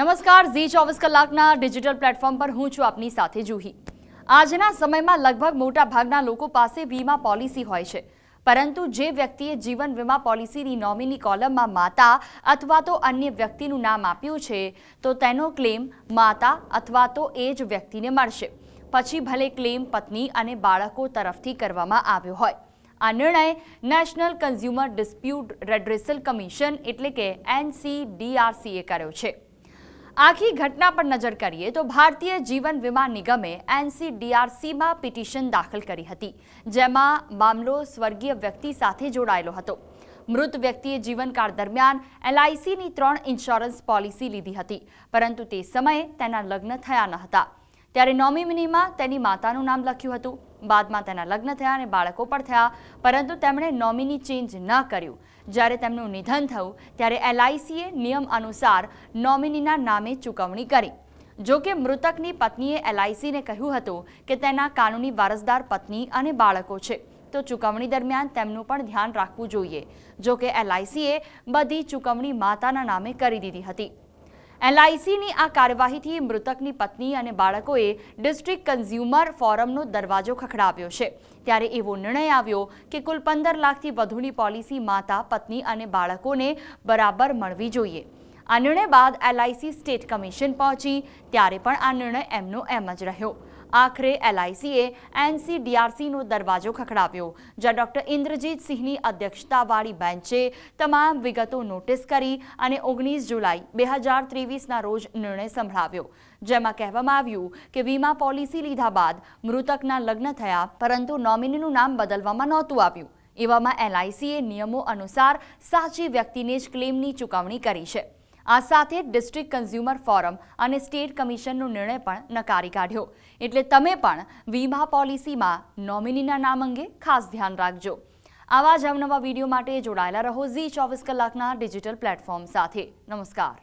નમસ્કાર, ઝી ચોવીસ કલાકના ડિજિટલ પ્લેટફોર્મ પર હું છું આપની સાથે જુહી. આજના સમયમાં લગભગ મોટા ભાગના લોકો પાસે વીમા પોલિસી હોય છે. પરંતુ જે વ્યક્તિએ જીવન વીમા પોલિસીની નોમિની કોલમમાં માતા અથવા તો અન્ય વ્યક્તિનું નામ આપ્યું છે, તો તેનો ક્લેમ માતા અથવા તો એ જ વ્યક્તિને મળશે. પછી ભલે ક્લેમ પત્ની અને બાળકો તરફથી કરવામાં આવ્યો હોય. આ નિર્ણય national consumer dispute redressal commission એટલે કે એનસીડીઆરસીએ કર્યો છે. આખી ઘટના પર નજર કરીએ તો ભારતીય જીવન વીમા નિગમે એનસીડીઆરસીમાં પિટિશન દાખલ કરી હતી, જેમાં મામલો સ્વર્ગીય વ્યક્તિ સાથે જોડાયેલો હતો. મૃત વ્યક્તિએ જીવનકાળ દરમિયાન એલઆઈસીની ત્રણ ઇન્સ્યોરન્સ પોલિસી લીધી હતી, પરંતુ તે સમયે તેના લગ્ન થયા ન હતા. ત્યારે નોમિનીમાં તેની માતાનું નામ લખ્યું હતું. બાદમાં તેના લગ્ન થયા અને બાળકો પણ થયા. પરંતુ તેમણે નોમિની ચેન્જ ન કર્યું. જ્યારે તેમનું નિધન થયું, ત્યારે એલઆઈસીએ નિયમ અનુસાર નોમિનીના નામે ચૂકવણી કરી. જો કે મૃતકની પત્નીએ એલઆઈસીને કહ્યું હતું કે તેના કાનૂની વારસદાર પત્ની અને બાળકો છે. તો ચૂકવણી દરમિયાન તેમનું પણ ધ્યાન રાખવું જોઈએ. જો કે એલઆઈસીએ બધી ચૂકવણી માતાના નામે કરી દીધી હતી. એલઆઈસીની આ કાર્યવાહીથી મૃતકની પત્ની અને બાળકોએ ડિસ્ટ્રિક્ટ કન્ઝ્યુમર ફોરમનો દરવાજો ખખડાવ્યો છે. ત્યારે એવો નિર્ણય આવ્યો કે કુલ પંદર લાખથી વધુની પોલિસી માતા, પત્ની અને બાળકોને બરાબર મળવી જોઈએ. આ નિર્ણય બાદ એલઆઈસી સ્ટેટ કમિશન પહોંચી. ત્યારે પણ આ નિર્ણય એમનો એમ જ રહ્યો. આખરે એલઆઈસીએ એનસીડીઆરસીનો દરવાજો ખખડાવ્યો. જ્યાં ડોક્ટર ઇન્દ્રજીત સિંહની અધ્યક્ષતાવાળી બેન્ચે તમામ વિગતો નોટિસ કરી અને ઓગણીસ જુલાઈ બે હજાર ત્રેવીસના રોજ નિર્ણય સંભળાવ્યો. જેમાં કહેવામાં આવ્યું કે વીમા પોલિસી લીધા બાદ મૃતકના લગ્ન થયા, પરંતુ નોમિનીનું નામ બદલવામાં નહોતું આવ્યું. એવામાં એલઆઈસીએ નિયમો અનુસાર સાચી વ્યક્તિને જ ક્લેમની ચૂકવણી કરી છે. આ સાથે ડિસ્ટ્રિક્ટ કન્ઝ્યુમર ફોરમ અને સ્ટેટ કમિશનનો નિર્ણય પણ નકારી કાઢ્યો. એટલે તમે પણ વીમા પોલિસીમાં નોમિનીના નામ અંગે ખાસ ધ્યાન રાખજો. આવા જ અવનવા વીડિયો માટે જોડાયેલા રહો ઝી ચોવીસ કલાકના ડિજિટલ પ્લેટફોર્મ સાથે. નમસ્કાર.